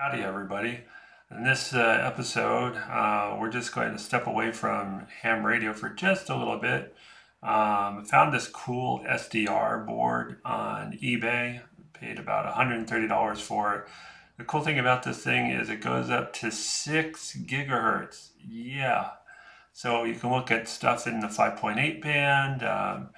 Howdy, everybody. In this uh, episode, uh, we're just going to step away from ham radio for just a little bit. Um, found this cool SDR board on eBay, paid about $130 for it. The cool thing about this thing is it goes up to 6 gigahertz. Yeah. So you can look at stuff in the 5.8 band, um,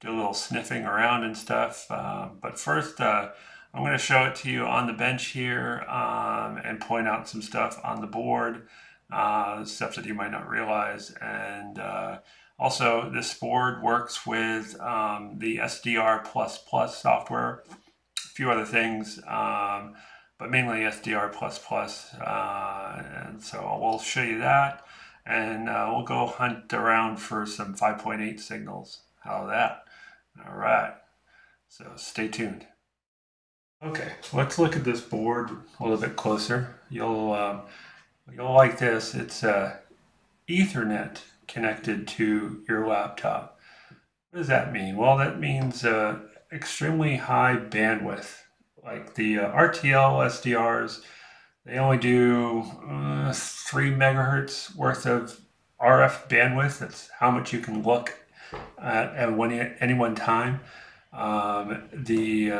do a little sniffing around and stuff. Uh, but first, uh, I'm going to show it to you on the bench here um, and point out some stuff on the board, uh, stuff that you might not realize. And uh, also, this board works with um, the SDR++ software, a few other things, um, but mainly SDR++. Uh, and so we'll show you that, and uh, we'll go hunt around for some 5.8 signals. How that? All right. So stay tuned. Okay, let's look at this board a little bit closer. You'll uh, you'll like this. It's uh, Ethernet connected to your laptop. What does that mean? Well, that means uh, extremely high bandwidth. Like the uh, RTL SDRs, they only do uh, three megahertz worth of RF bandwidth. That's how much you can look at at one, any one time. Um, the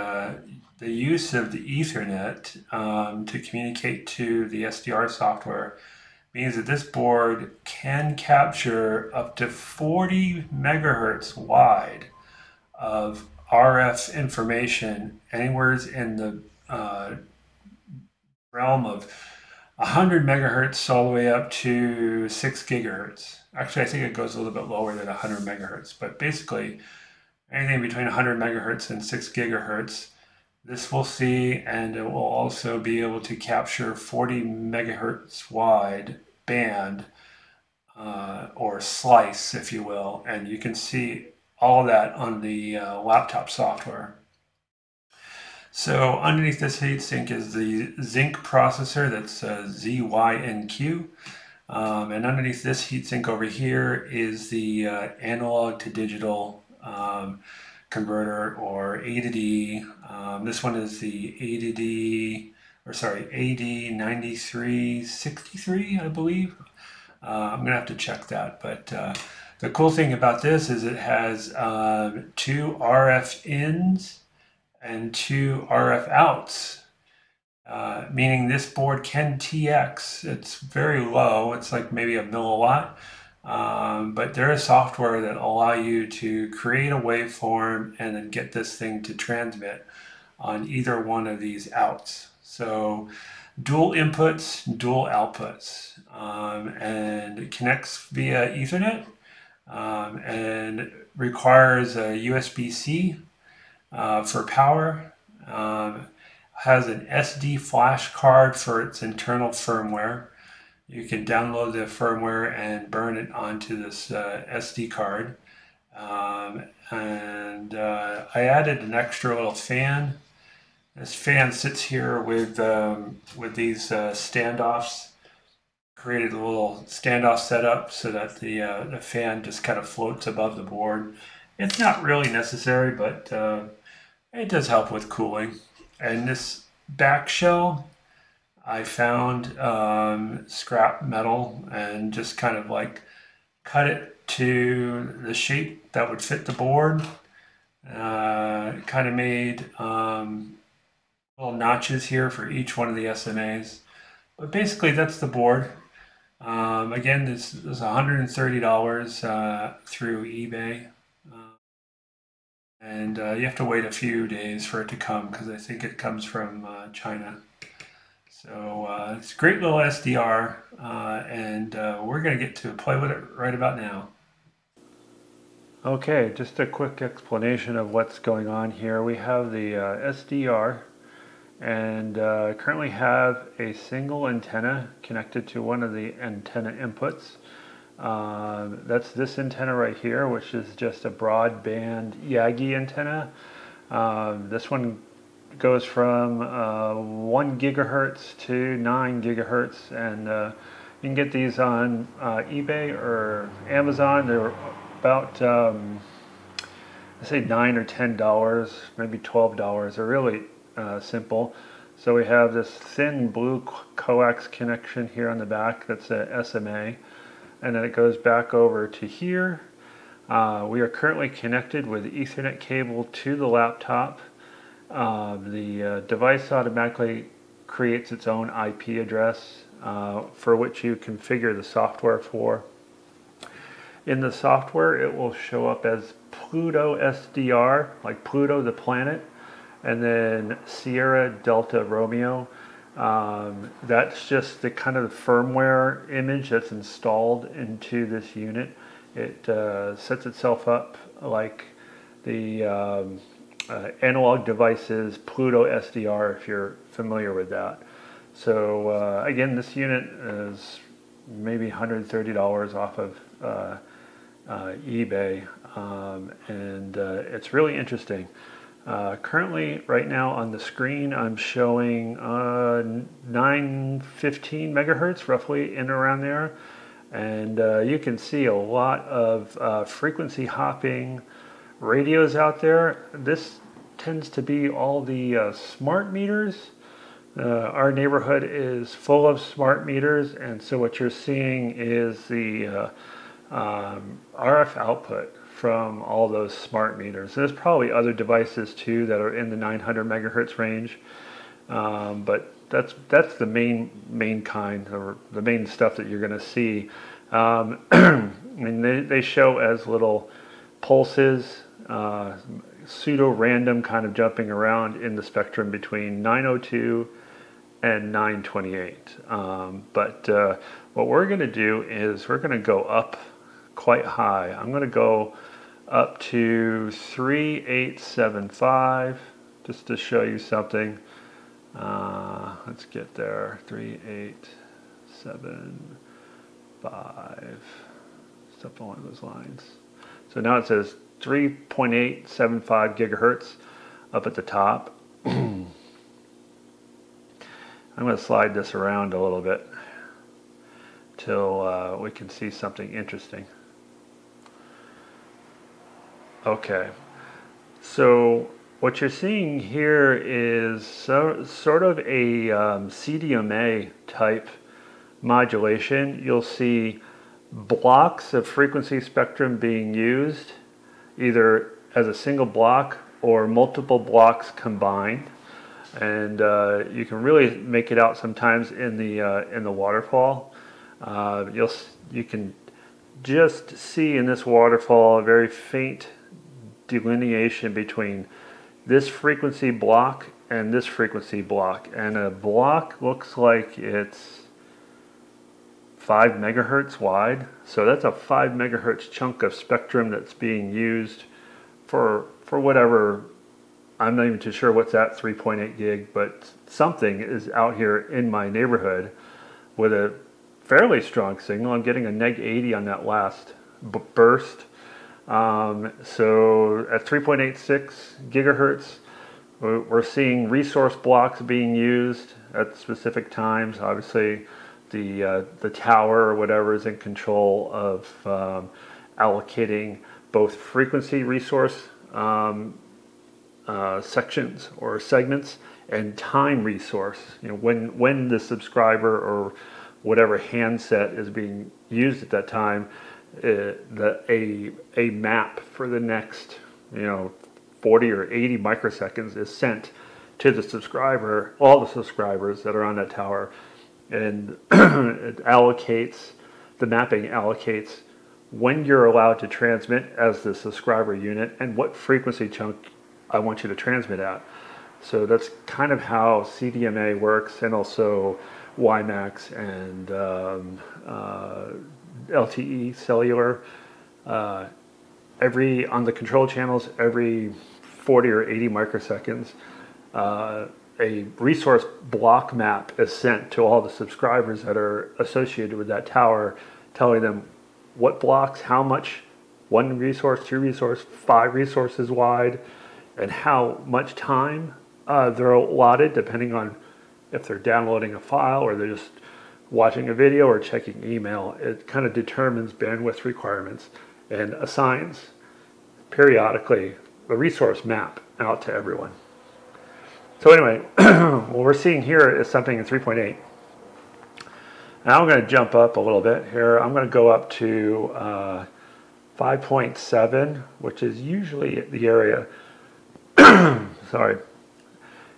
the use of the Ethernet um, to communicate to the SDR software means that this board can capture up to 40 megahertz wide of RF information anywhere in the uh, realm of 100 megahertz all the way up to 6 gigahertz. Actually, I think it goes a little bit lower than 100 megahertz, but basically anything between 100 megahertz and 6 gigahertz this we'll see, and it will also be able to capture 40 megahertz wide band uh, or slice, if you will, and you can see all that on the uh, laptop software. So underneath this heatsink is the Zynq processor, that's uh, ZYNQ. Um, and underneath this heatsink over here is the uh, analog to digital um, converter or A to D. Um, this one is the A to D, or sorry, AD9363, I believe. Uh, I'm going to have to check that. But uh, the cool thing about this is it has um, two RF ins and two RF outs. Uh, meaning this board can TX. It's very low. It's like maybe a milliwatt. Um, but there is software that allow you to create a waveform and then get this thing to transmit on either one of these outs. So dual inputs, dual outputs, um, and it connects via Ethernet um, and requires a USB-C uh, for power. Um, has an SD flash card for its internal firmware you can download the firmware and burn it onto this uh, SD card. Um, and uh, I added an extra little fan. This fan sits here with um, with these uh, standoffs. Created a little standoff setup so that the uh, the fan just kind of floats above the board. It's not really necessary, but uh, it does help with cooling. And this back shell I found um, scrap metal and just kind of like cut it to the shape that would fit the board. Uh, kind of made um, little notches here for each one of the SMAs. But basically, that's the board. Um, again, this is $130 uh, through eBay. Uh, and you have to wait a few days for it to come because I think it comes from uh, China. So uh, it's a great little SDR, uh, and uh, we're going to get to play with it right about now. Okay, just a quick explanation of what's going on here. We have the uh, SDR, and uh, currently have a single antenna connected to one of the antenna inputs. Um, that's this antenna right here, which is just a broadband Yagi antenna. This one goes from uh, 1 gigahertz to 9 gigahertz and uh, you can get these on uh, eBay or Amazon. They're about um, I say 9 or 10 dollars maybe 12 dollars. They're really uh, simple. So we have this thin blue coax connection here on the back. That's a SMA and then it goes back over to here. Uh, we are currently connected with Ethernet cable to the laptop. Uh, the uh, device automatically creates its own IP address uh, for which you configure the software for. In the software, it will show up as Pluto SDR, like Pluto the planet, and then Sierra Delta Romeo. Um, that's just the kind of firmware image that's installed into this unit. It uh, sets itself up like the um, uh, analog devices Pluto SDR, if you're familiar with that. So uh, again, this unit is maybe $130 off of uh, uh, eBay, um, and uh, it's really interesting. Uh, currently, right now on the screen, I'm showing uh, 915 megahertz, roughly in around there. And you can see a lot of frequency hopping radios out there. This tends to be all the uh, smart meters. Uh, our neighborhood is full of smart meters, and so what you're seeing is the um, RF output from all those smart meters. There's probably other devices too that are in the 900 megahertz range, um, but that's that's the main main kind or the main stuff that you're going to see. Um, and they, they show as little pulses, uh, pseudo random kind of jumping around in the spectrum between 902 and 928. Um, but uh, what we're going to do is we're going to go up quite high. I'm going to go up to 3875 just to show you something. Uh, let's get there. 3875 stuff along those lines. So now it says 3.875 gigahertz up at the top. I'm going to slide this around a little bit till uh, we can see something interesting. Okay. So what you're seeing here is so, sort of a um, CDMA type modulation. You'll see blocks of frequency spectrum being used either as a single block or multiple blocks combined. And uh, you can really make it out sometimes in the uh, in the waterfall. Uh, you'll you can just see in this waterfall a very faint delineation between this frequency block and this frequency block. And a block looks like it's 5 megahertz wide. So that's a 5 megahertz chunk of spectrum that's being used for, for whatever, I'm not even too sure what's that 3.8 gig, but something is out here in my neighborhood with a fairly strong signal. I'm getting a neg 80 on that last burst um, so at 3.86 gigahertz, we're seeing resource blocks being used at specific times. Obviously, the uh, the tower or whatever is in control of um, allocating both frequency resource um, uh, sections or segments and time resource. You know, when when the subscriber or whatever handset is being used at that time uh, the, a, a map for the next, you know, 40 or 80 microseconds is sent to the subscriber, all the subscribers that are on that tower, and it allocates, the mapping allocates when you're allowed to transmit as the subscriber unit and what frequency chunk I want you to transmit at. So that's kind of how CDMA works and also WiMAX and um, uh, LTE cellular. Uh, every on the control channels, every 40 or 80 microseconds, uh, a resource block map is sent to all the subscribers that are associated with that tower, telling them what blocks, how much, one resource, two resource, five resources wide, and how much time uh, they're allotted, depending on if they're downloading a file or they're just watching a video or checking email, it kind of determines bandwidth requirements and assigns periodically a resource map out to everyone. So anyway, what we're seeing here is something in 3.8. Now I'm going to jump up a little bit here. I'm going to go up to uh, 5.7, which is usually the area, sorry,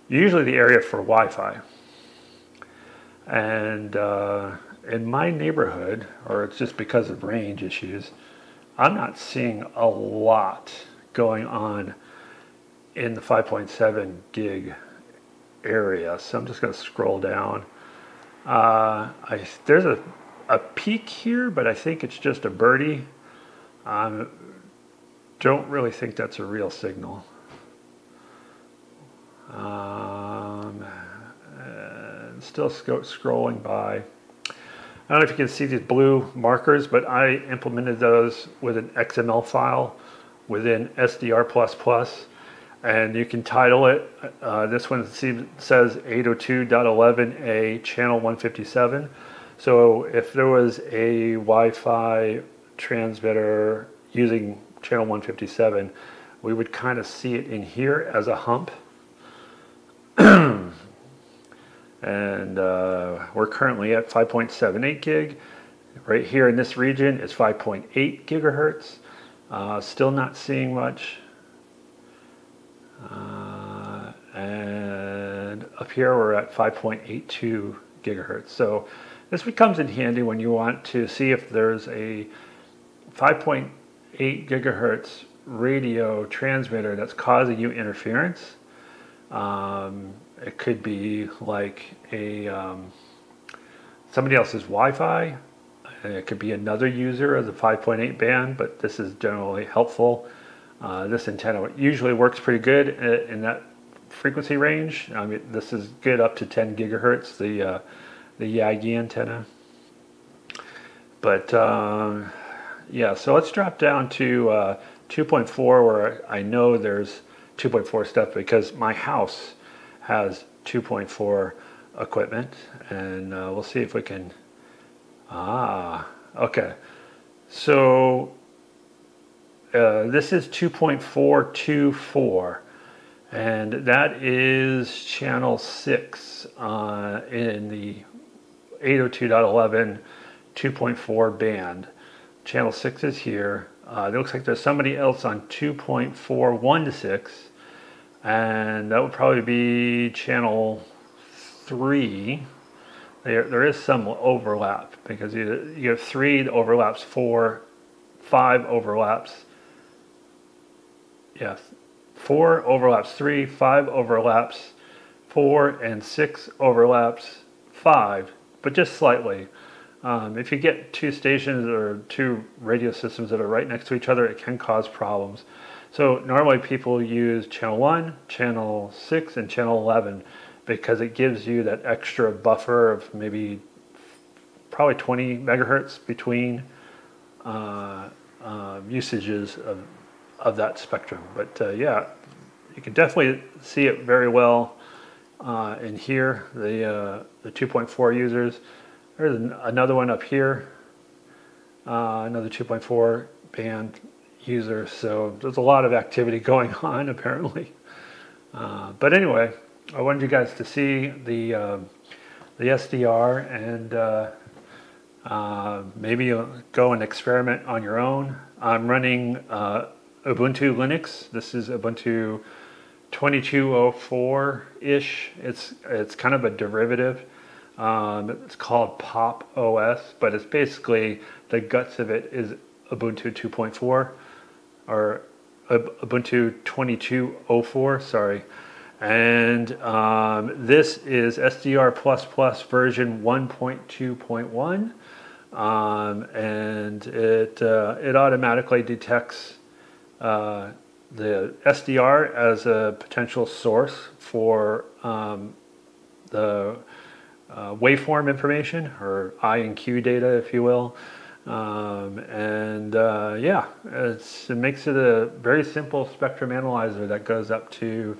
usually the area for Wi-Fi. And uh, in my neighborhood, or it's just because of range issues, I'm not seeing a lot going on in the 5.7 gig area. So I'm just going to scroll down. Uh, I, there's a, a peak here, but I think it's just a birdie. I don't really think that's a real signal. Um, still scrolling by. I don't know if you can see these blue markers, but I implemented those with an XML file within SDR++, and you can title it. Uh, this one says 802.11a channel 157. So if there was a Wi-Fi transmitter using channel 157, we would kind of see it in here as a hump. and uh, we're currently at 5.78 gig. Right here in this region is 5.8 gigahertz. Uh, still not seeing much. Uh, and up here we're at 5.82 gigahertz. So this comes in handy when you want to see if there's a 5.8 gigahertz radio transmitter that's causing you interference. Um, it could be like a um, somebody else's Wi-Fi. It could be another user of the 5.8 band, but this is generally helpful. Uh, this antenna usually works pretty good in that frequency range. I mean, this is good up to 10 gigahertz, the uh, the Yagi antenna. But um, yeah, so let's drop down to uh, 2.4 where I know there's 2.4 stuff because my house has 2.4 equipment and uh, we'll see if we can ah okay so uh, this is 2.424 and that is channel 6 uh, in the 802.11 2.4 band channel 6 is here uh, it looks like there's somebody else on 2.4 1 to 6 and that would probably be channel three. There, there is some overlap because you, you have three that overlaps four, five overlaps. Yes, four overlaps three, five overlaps four, and six overlaps five, but just slightly. Um, if you get two stations or two radio systems that are right next to each other, it can cause problems. So normally people use channel 1, channel 6, and channel 11 because it gives you that extra buffer of maybe probably 20 megahertz between uh, uh, usages of, of that spectrum. But uh, yeah, you can definitely see it very well uh, in here, the, uh, the 2.4 users. There's an, another one up here, uh, another 2.4 band user. So there's a lot of activity going on apparently. Uh, but anyway, I wanted you guys to see the uh, the SDR and uh, uh maybe go and experiment on your own. I'm running uh, Ubuntu Linux. This is Ubuntu 2204-ish. It's it's kind of a derivative. Um, it's called Pop OS, but it's basically the guts of it is Ubuntu 2.4 or Ubuntu 2204, sorry. And um, this is SDR++ version 1.2.1. Um, and it, uh, it automatically detects uh, the SDR as a potential source for um, the uh, waveform information or I and Q data, if you will. Um, and uh, yeah, it makes it a very simple spectrum analyzer that goes up to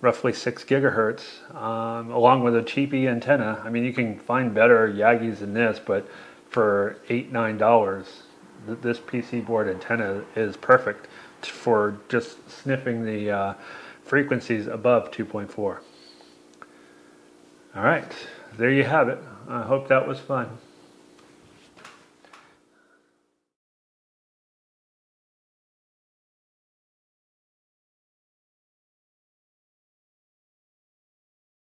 roughly six gigahertz, um, along with a cheapy antenna. I mean, you can find better Yagis than this, but for eight, nine dollars, th this PC board antenna is perfect for just sniffing the uh, frequencies above 2.4. All right, there you have it. I hope that was fun.